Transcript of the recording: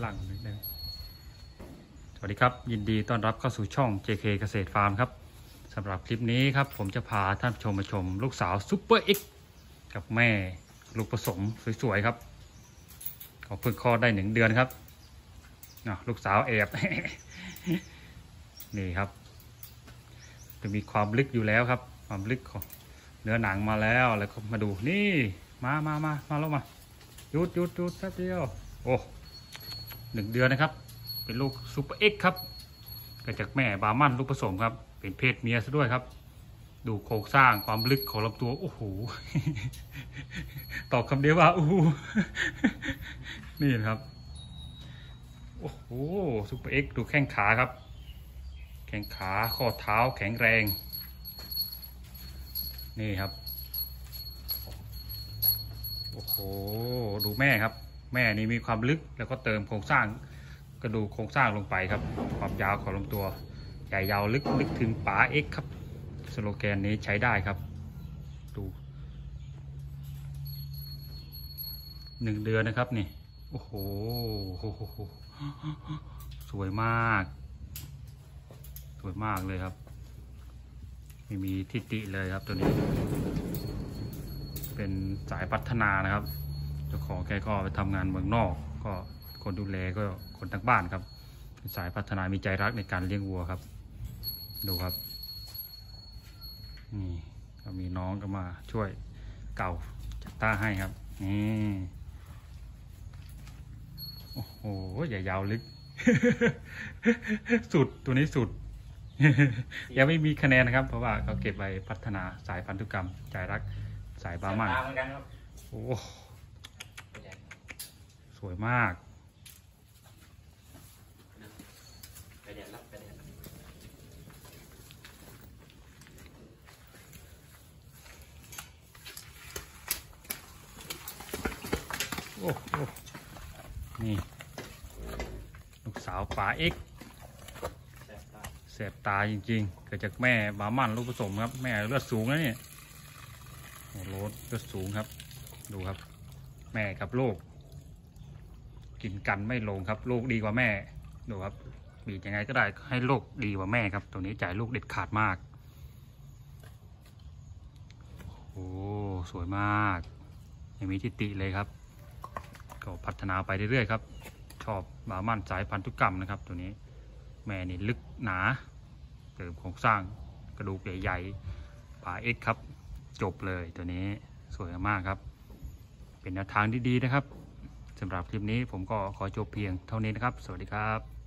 หลังนิดนึงสวัสดีครับ ยินดีต้อนรับเข้าสู่ช่อง JK เกษตรฟาร์มครับสำหรับคลิปนี้ครับ ผมจะพาท่านชมมาชม ลูกสาวซุปเปอร์เอ็กซ์กับแม่ลูกผสมสวยๆครับเขาเพิ่งคลอดได้หนึ่งเดือนครับอะลูกสาวเอ็กซ์นี่ครับ จะมีความลึกอยู่แล้วครับ ความลึกของเนื้อหนังมาแล้วแล้วก็มาดูนี่ มามามามาแล้วมาหยุดหยุดหยุดแป๊บเดียว โอ้ หนึ่งเดือนนะครับ เป็นลูกซูเปอร์เอ็กซ์ครับเกิดจากแม่บราห์มันลูกผสมครับ เป็นเพศเมียซะด้วยครับ ดูโครงสร้างความลึกของลำตัว โอ้โห ตอบคำเดียวว่าโอ้โหนี่นะครับ โอ้โหซูเปอร์เอ็กซ์ดูแข้งขาครับ แข้งขาข้อเท้าแข็งแรง นี่ครับ โอ้โห ดูแม่ครับ แม่นี่มีความลึกแล้วก็เติมโครงสร้างกระดูกโครงสร้างลงไปครับ ความยาวของลำตัวใหญ่ยาวลึกลึกถึงป๋าเอ็กครับสโลแกนนี้ใช้ได้ครับ ดูหนึ่งเดือนนะครับนี่โอ้โหสวยมาก สวยมากเลยครับ ไม่มีทิฏฐิเลยครับตัวนี้ เป็นสายพัฒนานะครับ จ้าของแกก็ไปทำงานเมืองนอก ก็คนดูแลก็คนทั้งบ้านครับเป็นสายพัฒนามีใจรักในการเลี้ยงวัวครับ ดูครับนี่ก็มีน้องก็มาช่วยเก่าจัดต้าให้ครับนี่โอ้โหอย่ายาวลึก สุดตัวนี้สุด ยังไม่มีคะแนนนะครับ เพราะว่าเขาเก็บไว้พัฒนาสายพันธุกรรม ใจรักสายบาร์มันตามเหมือนกันครับโอ้ส วยมากโอ้โหนี่ลูกสาวป๋าเอ็กซ์แสบตาจริงๆ เกิดจากแม่บามันลูกผสมครับ แม่เลือดสูงนะเนี่ยโอ้โหเลือดสูงครับ ดูครับ แม่กับลูก กินกันไม่ลงครับ ลูกดีกว่าแม่ดูครับบีบยังไงก็ได้ให้ลูกดีกว่าแม่ครับ ตัวนี้จ่ายลูกเด็ดขาดมากโอ้สวยมาก ยังมีทิติเลยครับ ก็พัฒนาไปเรื่อยๆครับ ชอบบามันสายพันธุกรรมนะครับ ตัวนี้แม่นี่ลึกหนาเติมโครงสร้างกระดูกใหญ่ๆผาเอ็กครับ จบเลยตัวนี้สวยมากครับ เป็นแนวทางที่ดีนะครับ สำหรับคลิปนี้ผมก็ขอจบเพียงเท่านี้นะครับ สวัสดีครับ